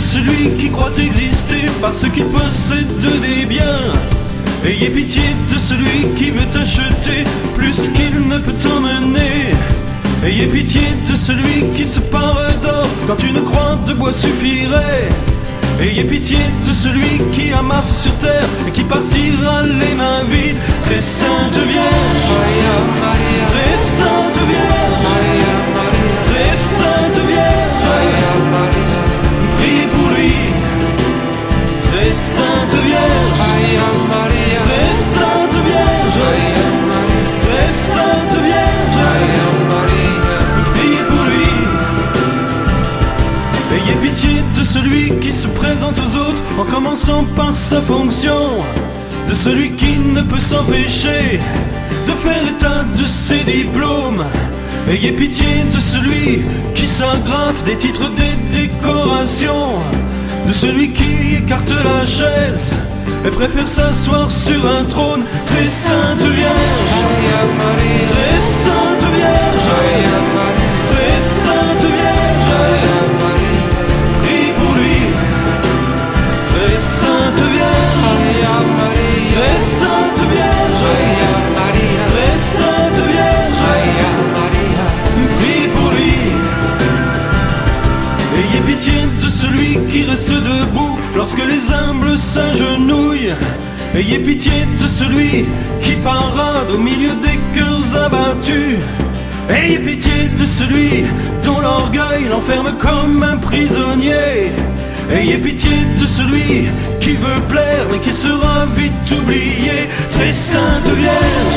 celui qui croit exister parce qu'il possède des biens. Ayez pitié de celui qui veut acheter plus qu'il ne peut emmener. Ayez pitié de celui qui se pare d'or quand une croix de bois suffirait. Ayez pitié de celui qui amasse sur terre et qui partira les mains vides. Très sainte Vierge, très sainte Vierge, se présente aux autres en commençant par sa fonction, de celui qui ne peut s'empêcher de faire état de ses diplômes. Ayez pitié de celui qui s'agrafe des titres des décorations, de celui qui écarte la chaise et préfère s'asseoir sur un trône. Très sainte Vierge, Ayez pitié de celui qui reste debout lorsque les humbles s'agenouillent. Ayez pitié de celui qui parade au milieu des cœurs abattus. Ayez pitié de celui dont l'orgueil l'enferme comme un prisonnier. Ayez pitié de celui qui veut plaire mais qui sera vite oublié. Très sainte Vierge,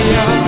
yeah.